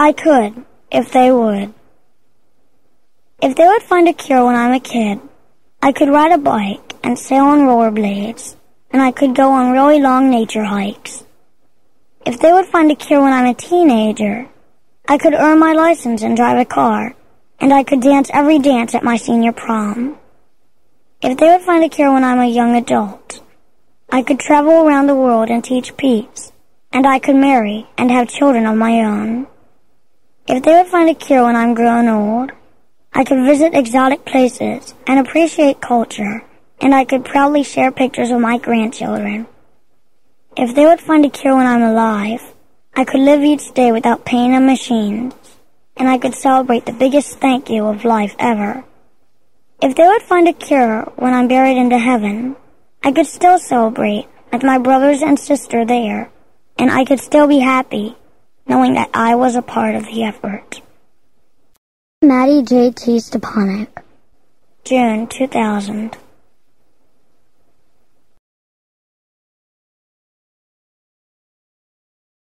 I could, if they would. If they would find a cure when I'm a kid, I could ride a bike and sail on rollerblades, and I could go on really long nature hikes. If they would find a cure when I'm a teenager, I could earn my license and drive a car, and I could dance every dance at my senior prom. If they would find a cure when I'm a young adult, I could travel around the world and teach peace, and I could marry and have children of my own. If they would find a cure when I'm grown old, I could visit exotic places and appreciate culture, and I could proudly share pictures of my grandchildren. If they would find a cure when I'm alive, I could live each day without pain and machines, and I could celebrate the biggest thank you of life ever. If they would find a cure when I'm buried into heaven, I could still celebrate with my brothers and sister there, and I could still be happy knowing that I was a part of the effort. Mattie J. T. Stepanek June 2000